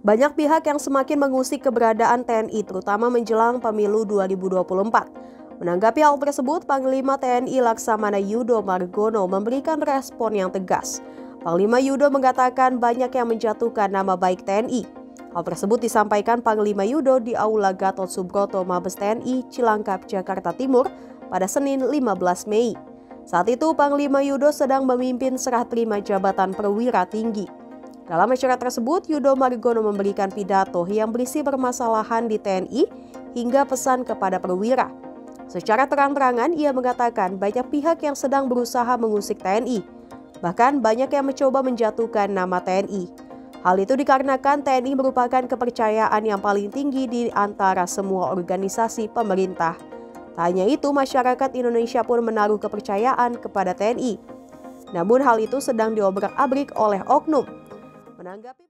Banyak pihak yang semakin mengusik keberadaan TNI terutama menjelang pemilu 2024. Menanggapi hal tersebut, Panglima TNI Laksamana Yudo Margono memberikan respon yang tegas. Panglima Yudo mengatakan banyak yang menjatuhkan nama baik TNI. Hal tersebut disampaikan Panglima Yudo di Aula Gatot Subroto Mabes TNI Cilangkap, Jakarta Timur pada Senin 15 Mei. Saat itu Panglima Yudo sedang memimpin serah terima jabatan perwira tinggi. Dalam acara tersebut, Yudo Margono memberikan pidato yang berisi permasalahan di TNI hingga pesan kepada perwira. Secara terang-terangan, ia mengatakan banyak pihak yang sedang berusaha mengusik TNI. Bahkan banyak yang mencoba menjatuhkan nama TNI. Hal itu dikarenakan TNI merupakan kepercayaan yang paling tinggi di antara semua organisasi pemerintah. Tak hanya itu, masyarakat Indonesia pun menaruh kepercayaan kepada TNI. Namun hal itu sedang diobrak-abrik oleh oknum Menanggapi